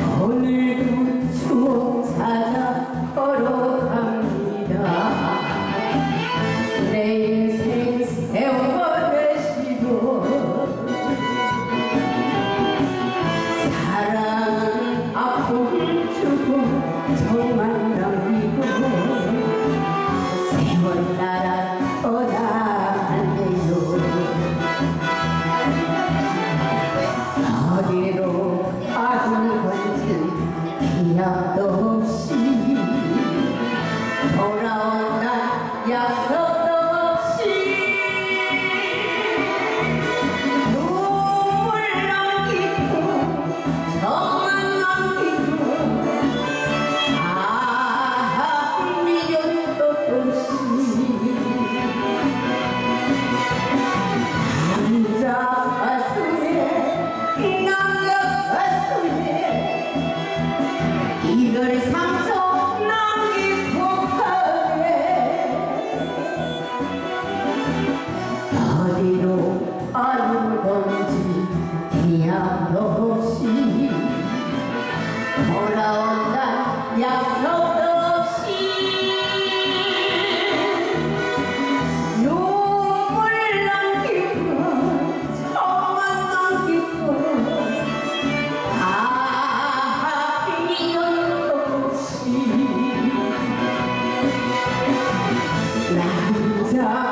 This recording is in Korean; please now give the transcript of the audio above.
Holy 떠나던지. 기약 없이 돌아온다. 약속 없이 눈물 남기고 정만 남기고 아 미련 없이. 남자